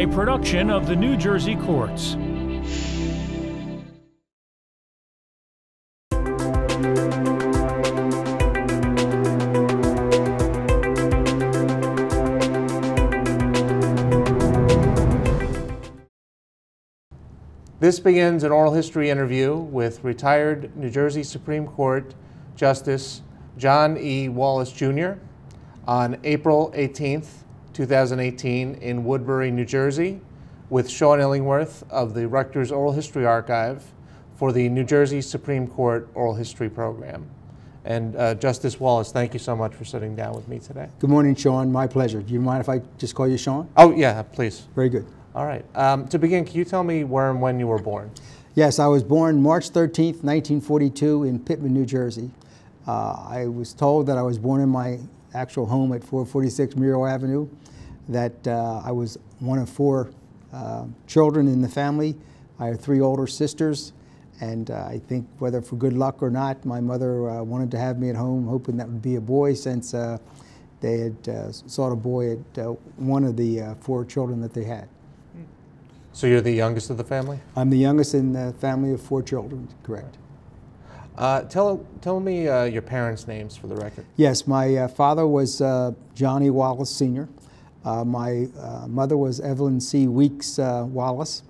a production of the New Jersey Courts. This begins an oral history interview with retired New Jersey Supreme Court Justice John E. Wallace Jr. on April 18th, 2018 in Woodbury, New Jersey with Shaun Illingworth of the Rutgers Oral History Archive for the New Jersey Supreme Court Oral History Program. And uh, Justice Wallace, thank you so much for sitting down with me today. Good morning, Shaun. My pleasure. Do you mind if I just call you Shaun? Oh, yeah, please. Very good. All right. Um, to begin, can you tell me where and when you were born? Yes, I was born March 13th, 1942 in Pitman, New Jersey. Uh, I was told that I was born in my actual home at 446 Miro Avenue, that uh, I was one of four uh, children in the family. I have three older sisters, and uh, I think whether for good luck or not, my mother uh, wanted to have me at home, hoping that would be a boy since uh, they had sought a boy at one of the four children that they had. So you're the youngest of the family? I'm the youngest in the family of four children, correct. Uh, tell, tell me uh, your parents' names for the record. Yes, my uh, father was uh, Johnny Wallace Sr. Uh, my uh, mother was Evelyn C. Weeks Wallace.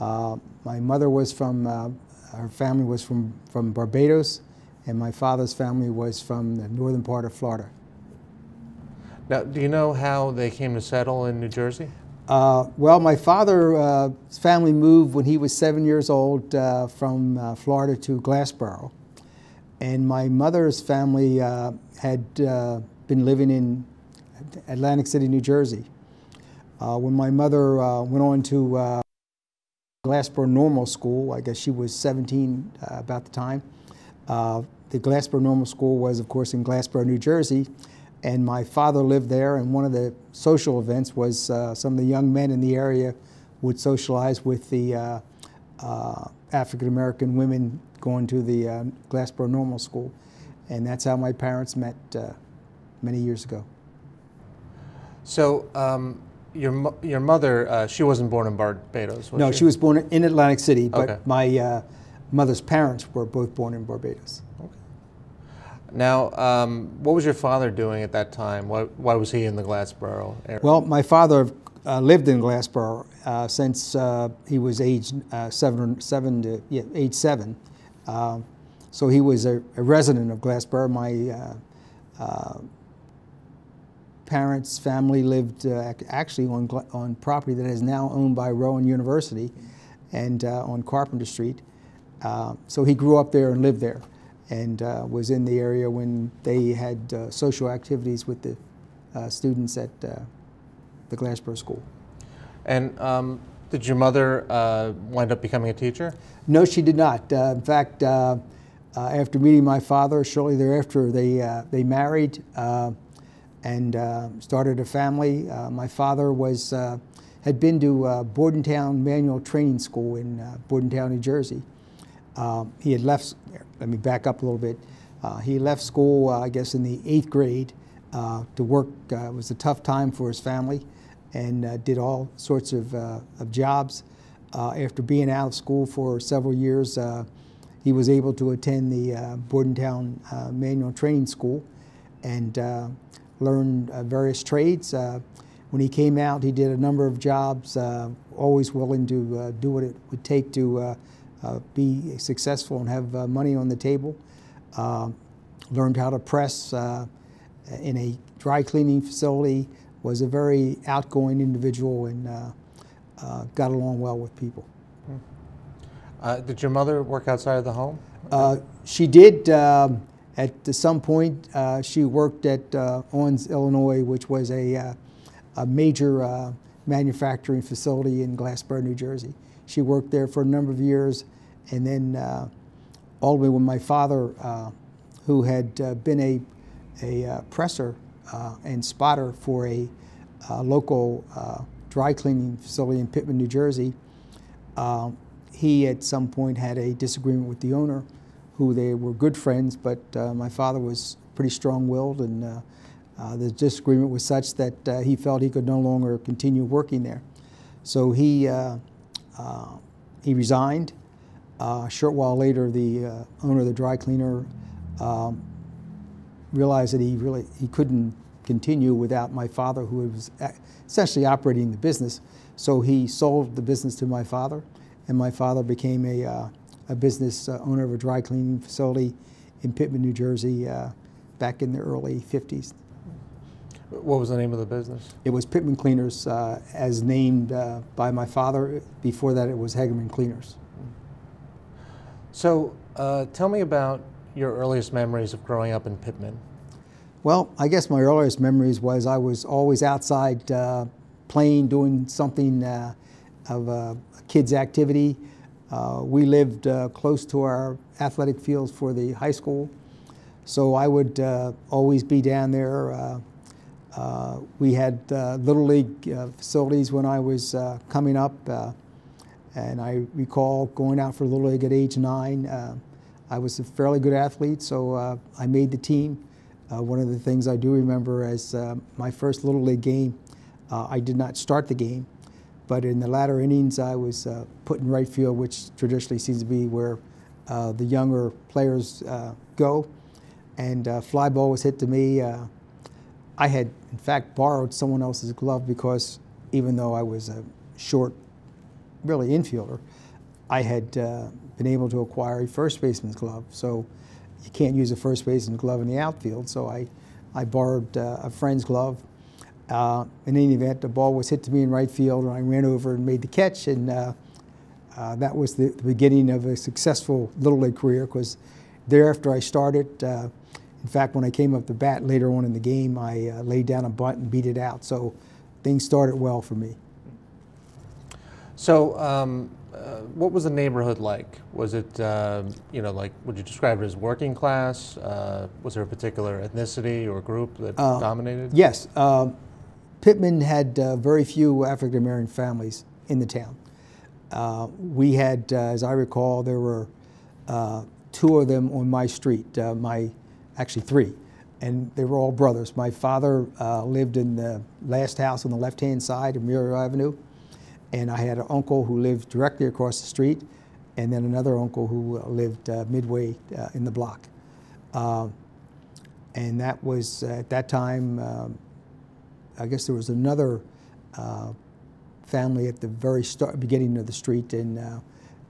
my mother was from, her family was from, from Barbados, and my father's family was from the northern part of Florida. Now, do you know how they came to settle in New Jersey? Uh, well, my father's uh, family moved when he was seven years old uh, from uh, Florida to Glassboro. And my mother's family uh, had uh, been living in Atlantic City, New Jersey. when my mother went on to Glassboro Normal School, I guess she was 17 about the time, the Glassboro Normal School was, of course, in Glassboro, New Jersey and my father lived there and one of the social events was uh, some of the young men in the area would socialize with the uh, uh, African American women going to the uh, Glassboro Normal School and that's how my parents met uh, many years ago. So um, your, your mother, uh, she wasn't born in Barbados, No, she? she was born in Atlantic City, but okay. my mother's parents were both born in Barbados. Okay. Now, um, what was your father doing at that time? Why, why was he in the Glassboro area? Well, my father uh, lived in Glassboro uh, since uh, he was age uh, seven, seven to yeah, age seven. Uh, so he was a, a, resident of Glassboro. My uh, parents' family lived actually on, on property that is now owned by Rowan University and on Carpenter Street. so he grew up there and lived there and uh, was in the area when they had uh, social activities with the uh, students at uh, the Glassboro School. And um, did your mother uh, wind up becoming a teacher? No, she did not. Uh, in fact, after meeting my father, shortly thereafter, they, they married and started a family. my father was, had been to Bordentown Manual Training School in Bordentown, New Jersey. He had left, let me back up a little bit. Uh, he left school, uh, I guess, in the eighth grade uh, to work. Uh, it was a tough time for his family and uh, did all sorts of, uh, of jobs. Uh, after being out of school for several years, uh, he was able to attend the uh, Bordentown Manual Training School and learn various trades. when he came out, he did a number of jobs, always willing to do what it would take to uh, be successful and have uh, money on the table. Uh, learned how to press in a dry cleaning facility, was a very outgoing individual and got along well with people. Uh, did your mother work outside of the home? Uh, she did. Um, at some point, uh, she worked at Owens, Illinois, which was a, a major manufacturing facility in Glassboro, New Jersey. She worked there for a number of years, and then uh, all the way when my father, uh, who had uh, been a, a uh, presser uh, and spotter for a local dry cleaning facility in Pitman, New Jersey, he at some point had a disagreement with the owner, who they were good friends, but my father was pretty strong-willed and uh, the disagreement was such that uh, he felt he could no longer continue working there. So he, uh, uh, he resigned. Uh, a short while later, the uh, owner of the dry cleaner um, realized that he really he couldn't continue without my father, who was essentially operating the business. So he sold the business to my father, and my father became a, uh, a business uh, owner of a dry cleaning facility in Pitman, New Jersey, uh, back in the early 50s. What was the name of the business? It was Pitman Cleaners, uh, as named uh, by my father. Before that, it was Hegerman Cleaners. So, uh, tell me about your earliest memories of growing up in Pitman. Well, I guess my earliest memories was I was always outside uh, playing, doing something uh, of a kid's activity. Uh, we lived uh, close to our athletic fields for the high school, so I would uh, always be down there. Uh, we had Little League facilities when I was coming up, and I recall going out for Little League at age nine. I was a fairly good athlete, so I made the team. Uh, one of the things I do remember as uh, my first Little League game, uh, I did not start the game, but in the latter innings I was uh, put in right field, which traditionally seems to be where uh, the younger players uh, go. And fly ball was hit to me. I had, in fact, borrowed someone else's glove because even though I was a short, really infielder, I had been able to acquire a first baseman's glove. So you can't use a first baseman glove in the outfield, so I, I borrowed uh, a friend's glove. Uh, in any event, the ball was hit to me in right field, and I ran over and made the catch, and uh, uh that was the, the, beginning of a successful Little League career, because thereafter I started, uh, in fact, when I came up the bat later on in the game, I laid down a bunt and beat it out, so things started well for me. So, um, uh, what was the neighborhood like? Was it, uh, you know, like, would you describe it as working class? Uh, was there a particular ethnicity or group that uh, dominated? Yes. Um, Pitman had uh, very few African American families in the town. we had, as I recall, there were two of them on my street, my, actually three, and they were all brothers. My father lived in the last house on the left-hand side of Muriel Avenue and I had an uncle who lived directly across the street, and then another uncle who uh, lived uh, midway uh, in the block. Um, and that was, at that time, um, I guess there was another uh, family at the very start, beginning of the street, and uh,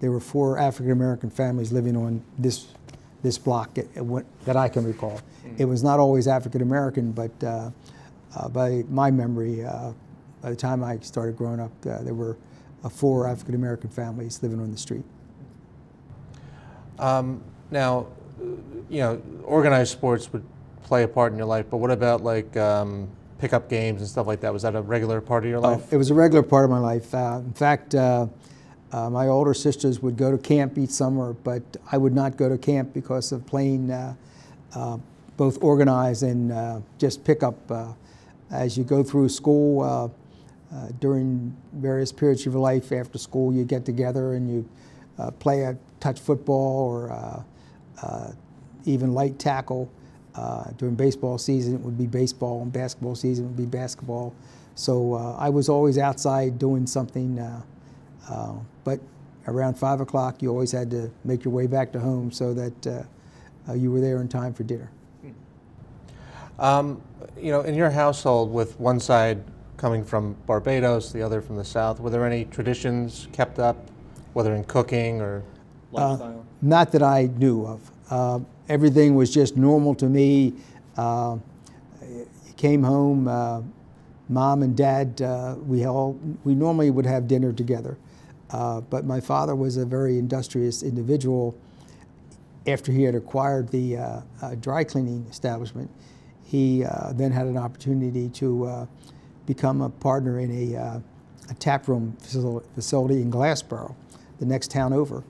there were four African American families living on this this block that I can recall. Mm. It was not always African American, but uh, by my memory, by the time I started growing up, uh, there were uh, four African American families living on the street. Um, now, you know, organized sports would play a part in your life, but what about like um, pickup games and stuff like that? Was that a regular part of your life? Oh, it was a regular part of my life. Uh, in fact, uh, uh, my older sisters would go to camp each summer, but I would not go to camp because of playing uh, uh, both organized and uh, just pickup. as you go through school, uh, during various periods of your life after school, you get together and you uh, play a touch football or uh, uh even light tackle. Uh, during baseball season, it would be baseball, and basketball season would be basketball. So I was always outside doing something. but around five o'clock, you always had to make your way back to home so that you were there in time for dinner. Um, you know, in your household, with one side coming from Barbados, the other from the South. Were there any traditions kept up, whether in cooking or lifestyle? Uh, not that I knew of. Uh, everything was just normal to me. Uh, came home, uh, mom and dad, uh, we all we normally would have dinner together. Uh, but my father was a very industrious individual. After he had acquired the dry cleaning establishment, he then had an opportunity to become a partner in a, uh, a tap room facility in Glassboro, the next town over.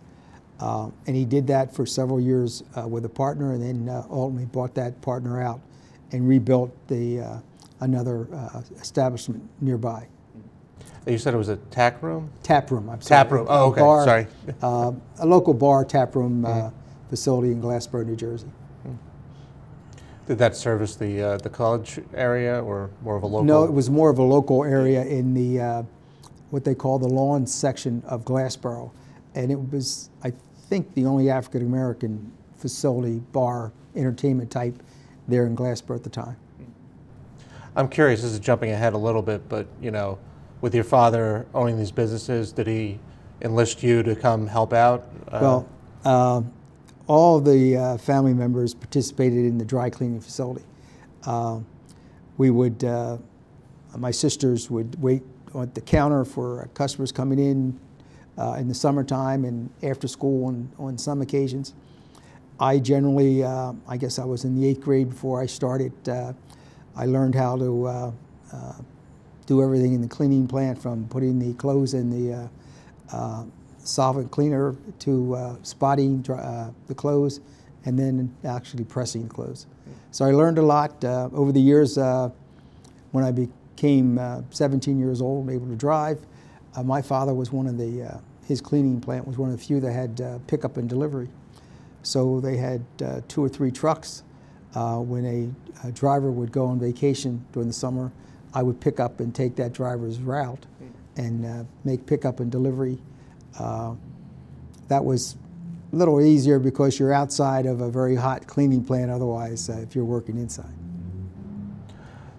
Uh, and he did that for several years uh, with a partner and then uh, ultimately bought that partner out and rebuilt the, uh, another uh, establishment nearby. You said it was a tap room? Tap room, I'm sorry. Tap room, oh, okay, bar, sorry. a local bar tap room mm. facility in Glassboro, New Jersey. Did that service the uh, the college area or more of a local? No, it was more of a local area in the uh, what they call the lawn section of Glassboro, and it was, I think, the only African American facility, bar, entertainment type there in Glassboro at the time. I'm curious, this is jumping ahead a little bit, but you know, with your father owning these businesses, did he enlist you to come help out? Uh, well, uh, all the uh, family members participated in the dry cleaning facility. Uh, we would, uh, my sisters would wait at the counter for customers coming in uh, in the summertime and after school on, on some occasions. I generally, I guess I was in the eighth grade before I started I learned how to uh, uh, do everything in the cleaning plant from putting the clothes in the uh, uh solvent cleaner to uh, spotting uh, the clothes and then actually pressing the clothes. So I learned a lot over the years. when I became 17 years old, able to drive, my father was one of the, his cleaning plant was one of the few that had pickup and delivery. So they had two or three trucks uh, when a, a, driver would go on vacation during the summer, I would pick up and take that driver's route and uh, make pickup and delivery. Uh, that was a little easier because you're outside of a very hot cleaning plant otherwise uh, if you're working inside.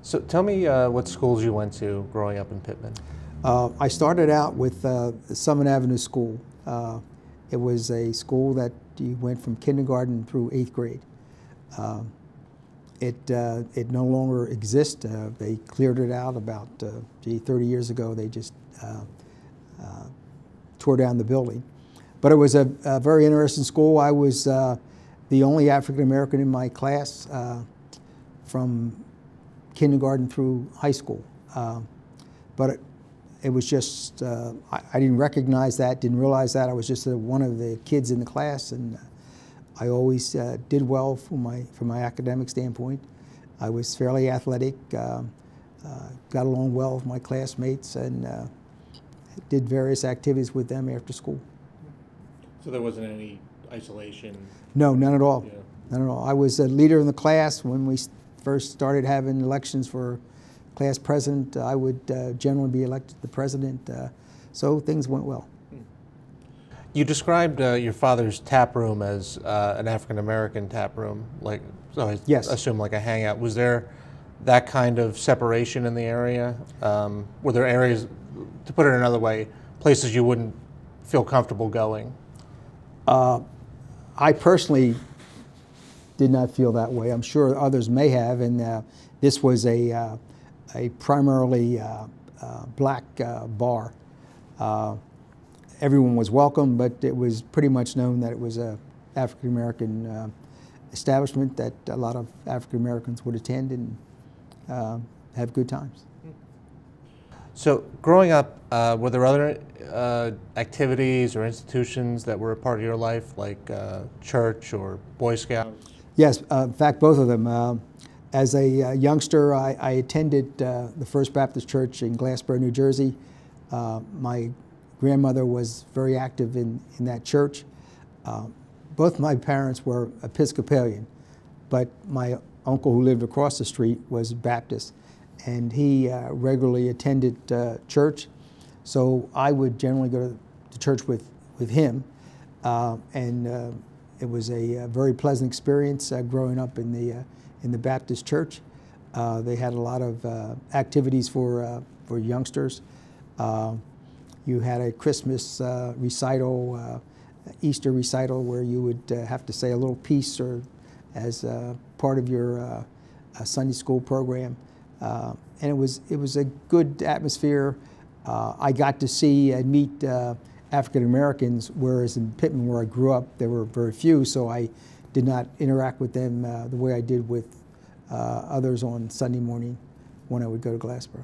So tell me uh, what schools you went to growing up in Pitman. Uh, I started out with the Summit Avenue School. it was a school that you went from kindergarten through eighth grade. Um, it, uh, it no longer exists. Uh, they cleared it out about, uh, gee, 30 years ago. They just uh, uh, tore down the building. But it was a, a very interesting school. I was uh, the only African American in my class from kindergarten through high school. but it, it, was just, I, I, didn't recognize that, didn't realize that. I was just one of the kids in the class. and I always uh, did well from my, from my academic standpoint. I was fairly athletic, uh, uh, got along well with my classmates, and uh, did various activities with them after school. So there wasn't any isolation? No, none at all. Yeah. None at all. I was a leader in the class when we first started having elections for class president. I would uh, generally be elected the president, uh, so things went well. You described uh, your father's tap room as uh, an African American tap room, like so I yes. assume like a hangout. Was there that kind of separation in the area? Um, were there areas, to put it another way, places you wouldn't feel comfortable going? Uh, I personally did not feel that way. I'm sure others may have, and uh, this was a uh, a primarily uh, black bar everyone was welcome, but it was pretty much known that it was a African American uh, establishment that a lot of African Americans would attend and uh, have good times. So, growing up, uh, were there other uh, activities or institutions that were a part of your life, like uh, church or Boy Scouts? Yes, uh, in fact, both of them. as a youngster, I, I attended the First Baptist Church in Glassboro, New Jersey. my grandmother was very active in, in that church. Uh, both my parents were Episcopalian, but my uncle who lived across the street was Baptist, and he uh, regularly attended uh, church. So I would generally go to church with, with him, uh, and uh, it was a, a, very pleasant experience uh, growing up in the, in the Baptist church. they had a lot of activities for, for youngsters. You had a Christmas uh, recital, uh, Easter recital, where you would uh, have to say a little piece or as part of your uh, Sunday school program. Uh, and it was, it was a good atmosphere. I got to see and meet African Americans, whereas in Pitman, where I grew up, there were very few, so I did not interact with them the way I did with others on Sunday morning when I would go to Glassboro.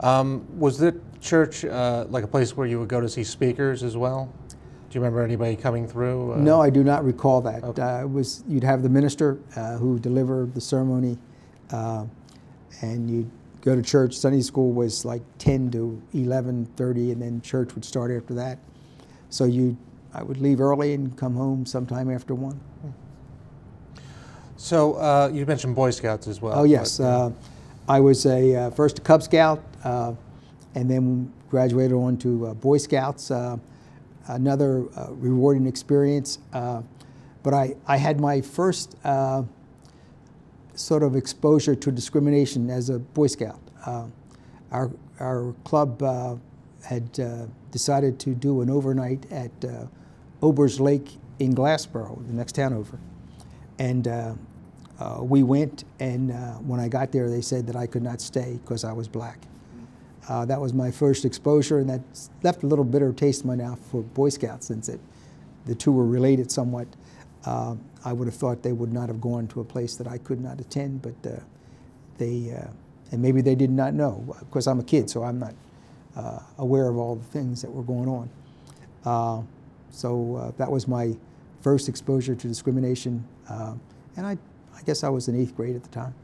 Um, was the church uh, like a place where you would go to see speakers as well? Do you remember anybody coming through? Uh, no, I do not recall that. Okay. Uh, it was you'd have the minister uh, who delivered the ceremony, uh, and you'd go to church. Sunday school was like 10 to 11:30, and then church would start after that. So you, I would leave early and come home sometime after one. So uh, you mentioned Boy Scouts as well. Oh yes. I was a uh, first a Cub Scout, uh, and then graduated on to uh, Boy Scouts, uh, another uh, rewarding experience. Uh, but I, I had my first uh, sort of exposure to discrimination as a Boy Scout. Uh, our, our club uh, had uh, decided to do an overnight at uh, Ober's Lake in Glassboro, the next town over. And we went, and when I got there, they said that I could not stay because I was black. Uh, that was my first exposure, and that left a little bitter taste in my mouth for Boy Scouts since it, the two were related somewhat. Uh, I would have thought they would not have gone to a place that I could not attend, but uh, they, uh, and maybe they did not know. Of course, I'm a kid, so I'm not uh, aware of all the things that were going on. Uh, so that was my first exposure to discrimination, and I, I guess I was in eighth grade at the time.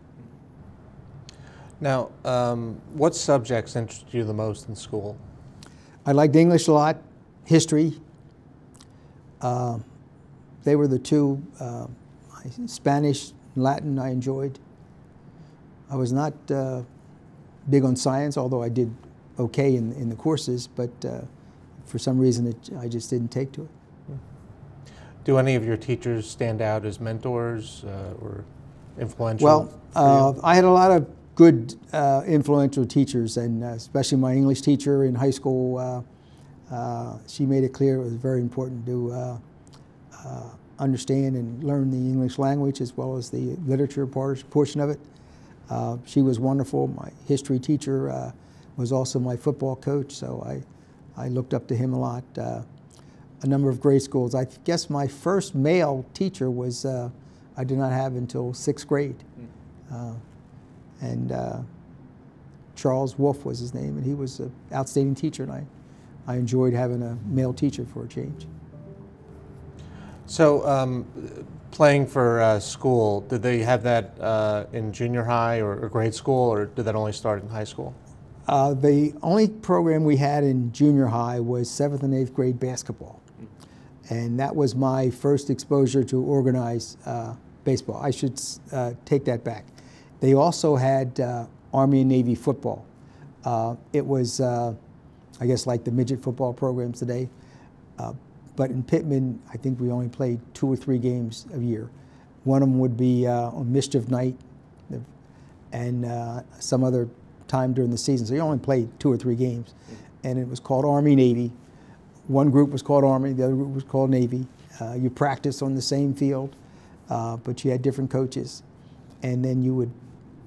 Now, um, what subjects interest you the most in school? I liked English a lot, history. Uh, they were the two. Uh, Spanish, Latin, I enjoyed. I was not uh, big on science, although I did okay in, in the courses, but uh, for some reason it, I just didn't take to it. Do any of your teachers stand out as mentors uh, or influential? Well, uh, I had a lot of good uh, influential teachers, and uh, especially my English teacher in high school. Uh, uh she made it clear it was very important to uh, uh, understand and learn the English language as well as the literature part, portion of it. she was wonderful. My history teacher was also my football coach, so I, I looked up to him a lot. a number of grade schools. I guess my first male teacher was I did not have until sixth grade. Mm and uh, Charles Wolf was his name, and he was an outstanding teacher, and I, I enjoyed having a male teacher for a change. So, um, playing for uh, school, did they have that uh, in junior high or, or, grade school, or did that only start in high school? Uh, the only program we had in junior high was seventh and eighth grade basketball. And that was my first exposure to organized uh, baseball. I should uh, take that back. They also had uh, Army and Navy football. It was, I guess, like the midget football programs today. Uh, but in Pitman, I think we only played two or three games a year. One of them would be uh, on mischief night and uh, some other time during the season. So you only played two or three games. And it was called Army Navy. One group was called Army, the other group was called Navy. you practiced on the same field, but you had different coaches. And then you would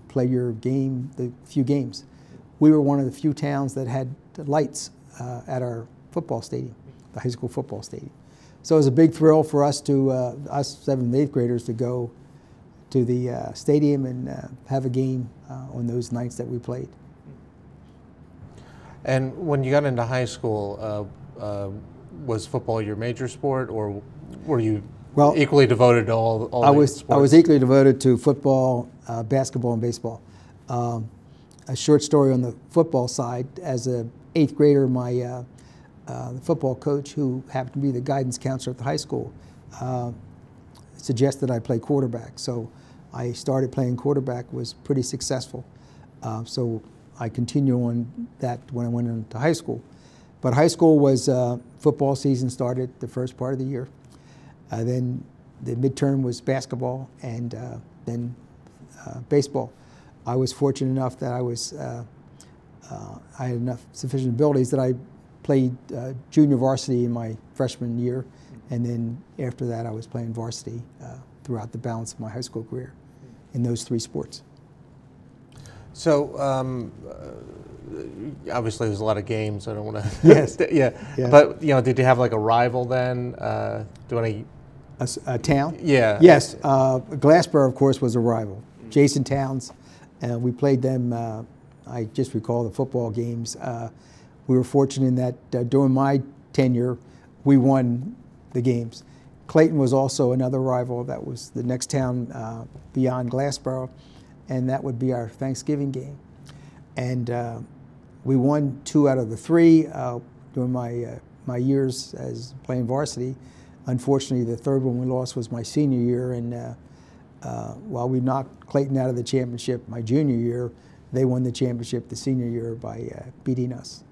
play your game, the few games. We were one of the few towns that had lights uh, at our football stadium, the high school football stadium. So it was a big thrill for us to, uh, us seventh and eighth graders, to go to the uh, stadium and uh, have a game uh, on those nights that we played. And when you got into high school, uh, was football your major sport, or were you well, equally devoted to all, all I was sports. I was equally devoted to football, uh, basketball, and baseball. Um, a short story on the football side: as a eighth grader, my uh, uh, football coach, who happened to be the guidance counselor at the high school, uh, suggested I play quarterback. So I started playing quarterback. Was pretty successful. Uh, so I continued on that when I went into high school. But high school was uh, football season started the first part of the year. Uh, then the midterm was basketball and uh, then baseball. I was fortunate enough that I was I had enough sufficient abilities that I played uh, junior varsity in my freshman year, and then after that I was playing varsity throughout the balance of my high school career in those three sports. So. Um, obviously there's a lot of games. I don't want to. Yes. yeah. yeah. But you know, did you have like a rival then? Uh, do any a, a town? Yeah. Yes. Uh, Glassboro, of course, was a rival. Jason Towns. Uh, we played them, uh, I just recall the football games. Uh, we were fortunate in that uh, during my tenure, we won the games. Clayton was also another rival. That was the next town uh, beyond Glassboro, and that would be our Thanksgiving game. And we won two out of the three during my, my years as playing varsity. Unfortunately, the third one we lost was my senior year, and uh, uh, while we knocked Clayton out of the championship my junior year, they won the championship the senior year by uh, beating us.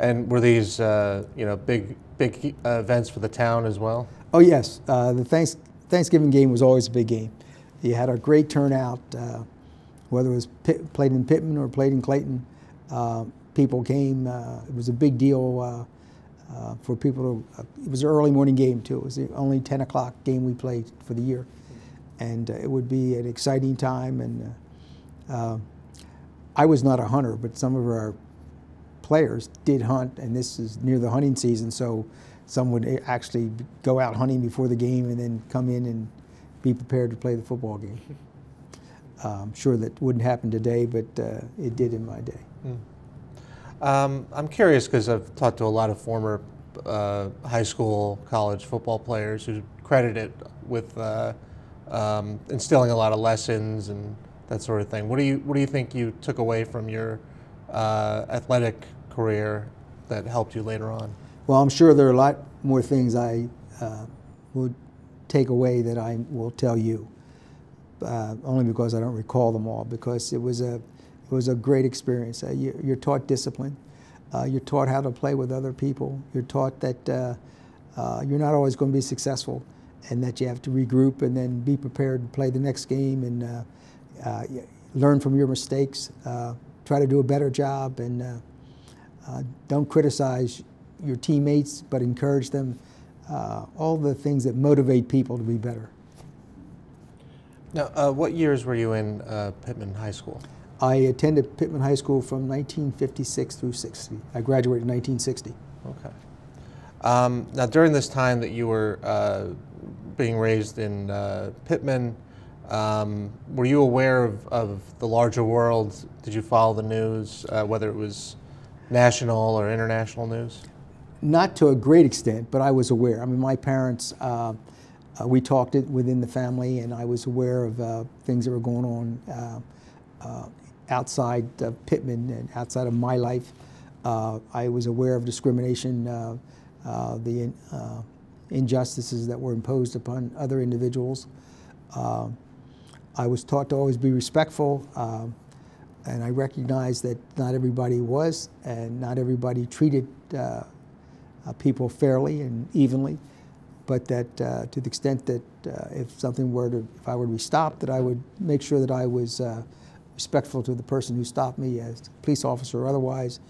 And were these, uh, you know, big big uh, events for the town as well? Oh yes, uh, the thanks, Thanksgiving game was always a big game. You had a great turnout, uh, whether it was pit, played in Pitman or played in Clayton. Uh, people came. Uh, it was a big deal for people to. it was an early morning game too. It was the only 10 o'clock game we played for the year, and it would be an exciting time. And I was not a hunter, but some of our players did hunt, and this is near the hunting season, so some would actually go out hunting before the game and then come in and be prepared to play the football game. Uh, I'm sure that wouldn't happen today, but uh, it did in my day. Mm. Um, I'm curious because I've talked to a lot of former uh, high school, college football players who credit it with uh, um, instilling a lot of lessons and that sort of thing. What do you What do you think you took away from your uh, athletic career that helped you later on? Well, I'm sure there are a lot more things I uh, would take away that I will tell you. Uh, only because I don't recall them all. Because it was a it was a great experience. Uh, you, are taught discipline. Uh, you're taught how to play with other people. You're taught that uh, uh, you're not always going to be successful, and that you have to regroup and then be prepared to play the next game and learn from your mistakes. try to do a better job and uh, don't criticize your teammates, but encourage them. Uh, all the things that motivate people to be better. Now, uh, what years were you in uh, Pitman High School? I attended Pitman High School from 1956 through 60. I graduated in 1960. Okay. Um, now, during this time that you were uh, being raised in uh, Pitman, um, were you aware of, of, the larger world? Did you follow the news, whether it was national or international news? Not to a great extent, but I was aware. I mean, my parents, uh, uh, we talked it within the family, and I was aware of uh, things that were going on uh, uh, outside of Pitman and outside of my life. Uh, I was aware of discrimination, the injustices that were imposed upon other individuals. I was taught to always be respectful and I recognize that not everybody was, and not everybody treated uh, uh, people fairly and evenly, but that uh, to the extent that uh, if something were to, if I were to be stopped, that I would make sure that I was uh, respectful to the person who stopped me as police officer or otherwise,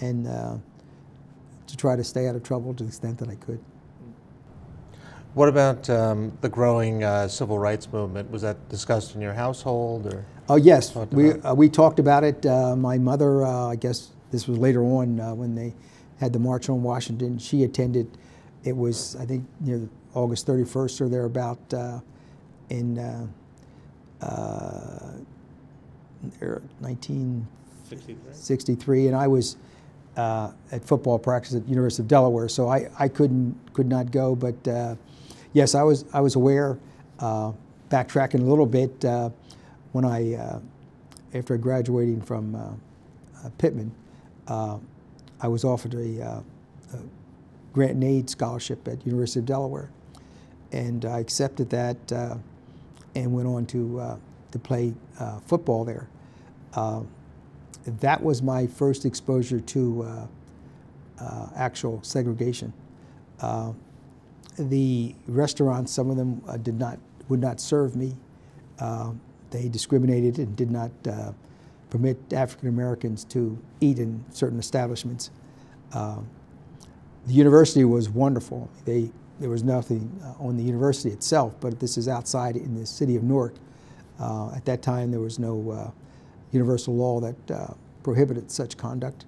and uh, to try to stay out of trouble to the extent that I could. What about um, the growing uh, civil rights movement? Was that discussed in your household, or? Oh yes, we uh, we talked about it. Uh, my mother, uh, I guess this was later on uh, when they had the march on Washington. She attended. It was I think near August 31st or thereabout uh, in 1963, and I was. at football practice at University of Delaware, so I, I couldn't could not go, but yes, I was I was aware. Uh, backtracking a little bit, uh, when I uh, after graduating from uh, uh, Pitman, uh, I was offered a, a, grant and aid scholarship at University of Delaware, and I accepted that and went on to to play football there. that was my first exposure to actual segregation the restaurants, some of them uh, did not, would not serve me. Uh, they discriminated and did not uh, permit African Americans to eat in certain establishments. Uh, the university was wonderful. They, there was nothing uh, on the university itself, but this is outside in the city of Newark. Uh, at that time, there was no universal law that prohibited such conduct,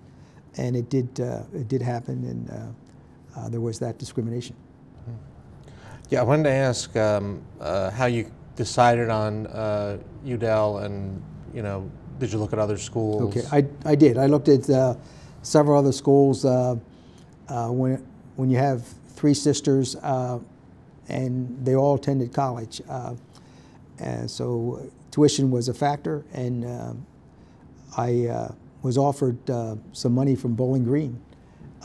and it did, it did happen, and there was that discrimination. Yeah, I wanted to ask um, uh, how you decided on uh, UDEL and, you know, did you look at other schools? Okay, I, I did. I looked at uh, several other schools. Uh, uh, when, when you have three sisters uh, and they all attended college, and so tuition was a factor, and I was offered some money from Bowling Green.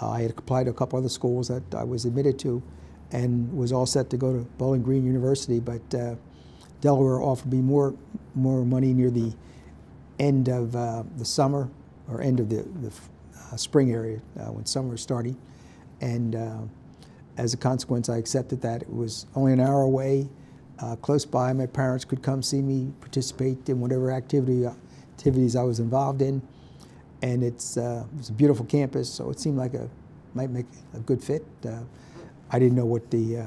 I had applied to a couple other schools that I was admitted to and was all set to go to Bowling Green University, but uh, Delaware offered me more more money near the end of uh, the summer or end of the, the uh, spring area uh, when summer was starting. And uh, as a consequence, I accepted that. It was only an hour away, uh, close by. My parents could come see me participate in whatever activity activities I was involved in. And it's, it's a beautiful campus, so it seemed like a might make a good fit. I didn't know what the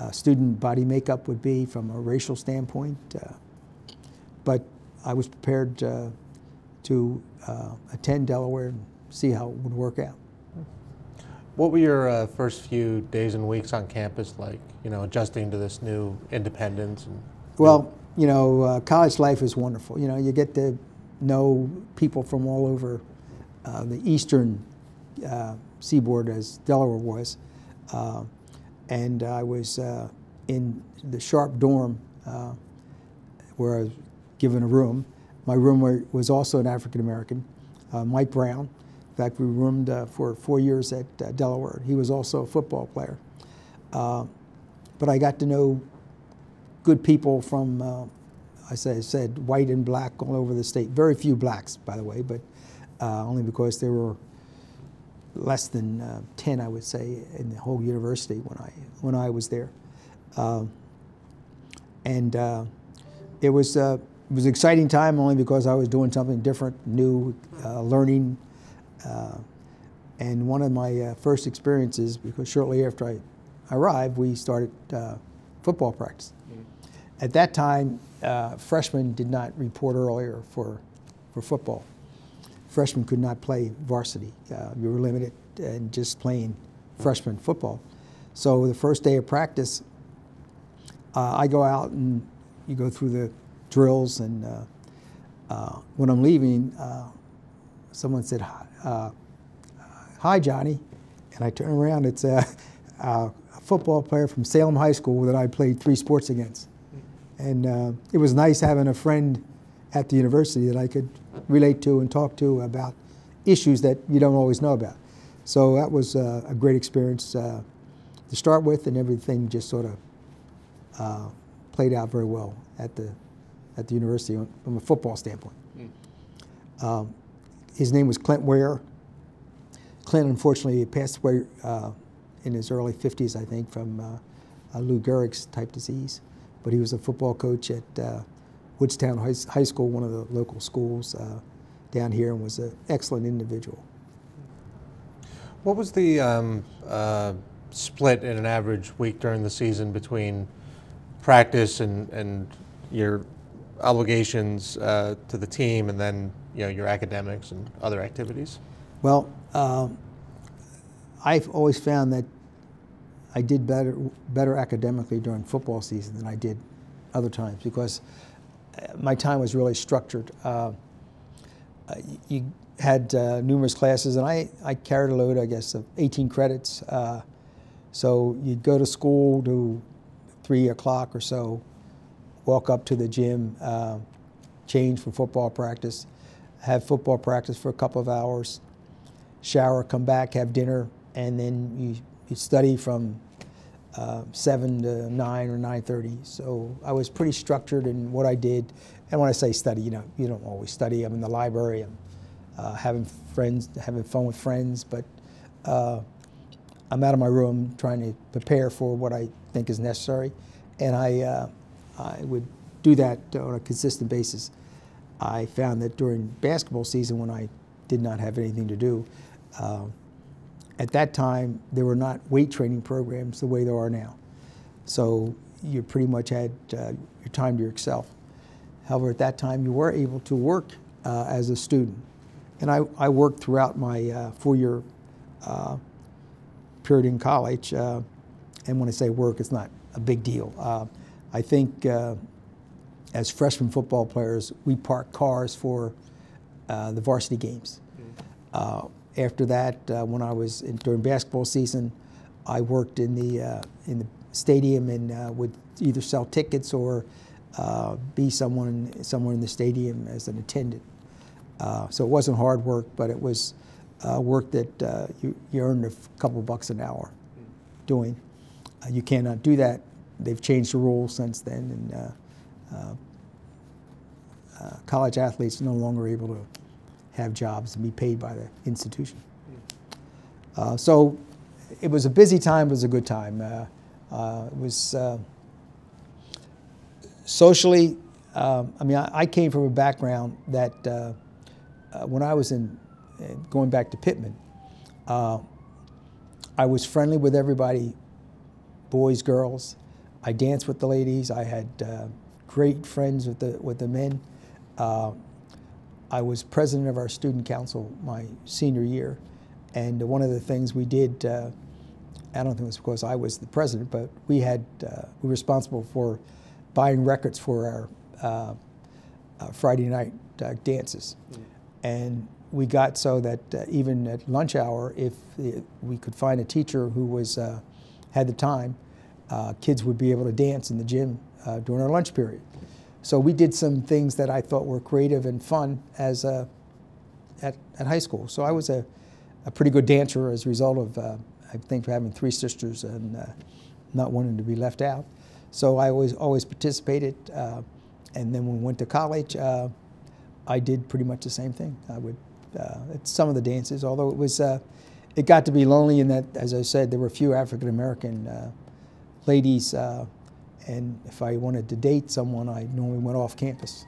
uh, student body makeup would be from a racial standpoint. Uh, but I was prepared uh, to uh, attend Delaware and see how it would work out. What were your uh, first few days and weeks on campus like? You know, adjusting to this new independence. And, well, you know, uh, college life is wonderful. You know, you get to know people from all over the eastern seaboard, as Delaware was and I was uh, in the Sharp dorm uh, where I was given a room. My roommate was also an African American, uh, Mike Brown. In fact, we roomed uh, for four years at uh, Delaware. He was also a football player. Uh, but I got to know good people from, I said, said white and black all over the state. Very few blacks, by the way, but only because there were less than uh, 10, I would say, in the whole university when I, when I was there. Um, and uh, it, was, uh, it was an exciting time only because I was doing something different, new, uh, learning. Uh, and one of my uh, first experiences, because shortly after I arrived, we started football practice. Mm-hmm. At that time, freshmen did not report earlier for, for football freshmen could not play varsity. Uh, you were limited in just playing freshman football. So the first day of practice, uh, I go out and you go through the drills, and uh, uh when I'm leaving, uh, someone said, uh, "Hi, Johnny," and I turn around. It's a, a, football player from Salem High School that I played three sports against, and it was nice having a friend at the university that I could relate to and talk to about issues that you don't always know about. So that was uh, a great experience uh, to start with, and everything just sort of uh, played out very well at the at the university from a football standpoint. Mm. Um, his name was Clint Ware. Clint unfortunately passed away uh, in his early 50s, I think, from uh, Lou Gehrig's type disease. But he was a football coach at uh, Woodstown High, School, one of the local schools uh, down here, and was an excellent individual. What was the um, uh, split in an average week during the season between practice and, and your obligations uh, to the team and then you know your academics and other activities? Well, um, I've always found that I did better better academically during football season than I did other times because my time was really structured. Uh, you had uh, numerous classes, and I, I carried a load, I guess, of 18 credits. Uh, so you'd go to school to 3 o'clock or so, walk up to the gym, uh, change for football practice, have football practice for a couple of hours, shower, come back, have dinner, and then you, you study from uh, 7 to 9 or 9.30. So I was pretty structured in what I did. And when I say study, you know, you don't always study. I'm in the library. I'm uh, having friends, having fun with friends. But uh, I'm out of my room trying to prepare for what I think is necessary. And I, uh, I would do that on a consistent basis. I found that during basketball season when I did not have anything to do, uh, at that time, there were not weight training programs the way there are now. So you pretty much had uh, your time to yourself. However, at that time, you were able to work uh, as a student. And I, I worked throughout my uh, four-year uh, period in college. Uh, and when I say work, it's not a big deal. Uh, I think as freshman football players, we parked cars for the varsity games. Mm-hmm after that, uh, when I was in, during basketball season, I worked in the uh, in the stadium and uh, would either sell tickets or be someone somewhere in the stadium as an attendant. So it wasn't hard work, but it was work that you, you earned a couple bucks an hour doing. you cannot do that. They've changed the rules since then, and uh, college athletes no longer able to have jobs and be paid by the institution. Uh, so it was a busy time, it was a good time. Uh, uh, it was uh, socially, um, I mean, I, I, came from a background that uh, uh, when I was in, going back to Pitman, I was friendly with everybody, boys, girls. I danced with the ladies. I had great friends with the, with the men. I was president of our student council my senior year. And one of the things we did, uh, I don't think it was because I was the president, but we had, uh, we were responsible for buying records for our uh, uh Friday night uh, dances. Mm. And we got so that uh, even at lunch hour, if we could find a teacher who was, had the time, kids would be able to dance in the gym during our lunch period. So we did some things that I thought were creative and fun as a, at, at high school. So I was a, a pretty good dancer as a result of, uh, I think, having three sisters and uh, not wanting to be left out. So I always, always participated. Uh, and then when we went to college, uh, I did pretty much the same thing. I would, uh, at some of the dances, although it was, uh, it got to be lonely in that, as I said, there were a few African American ladies and if I wanted to date someone, I normally went off campus.